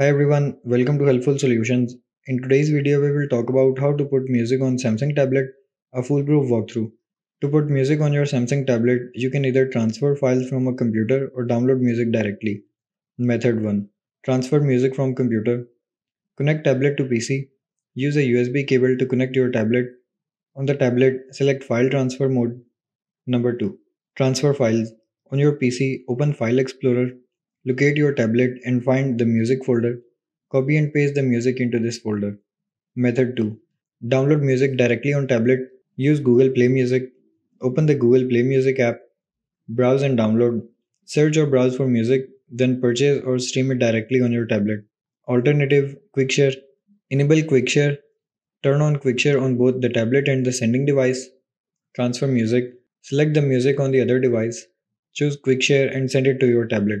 Hi everyone, welcome to Helpful Solutions. In today's video, we will talk about how to put music on Samsung tablet, a foolproof walkthrough. To put music on your Samsung tablet, you can either transfer files from a computer or download music directly. Method 1. Transfer music from computer. Connect tablet to PC. Use a USB cable to connect your tablet. On the tablet, select File Transfer Mode. Number 2. Transfer files. On your PC, open File Explorer Locate your tablet and find the music folder. Copy and paste the music into this folder. Method 2. Download music directly on tablet. Use Google Play Music. Open the Google Play Music app. Browse and download. Search or browse for music, then purchase or stream it directly on your tablet. Alternative Quickshare. Enable Quickshare. Turn on Quickshare on both the tablet and the sending device. Transfer music. Select the music on the other device. Choose Quickshare and send it to your tablet.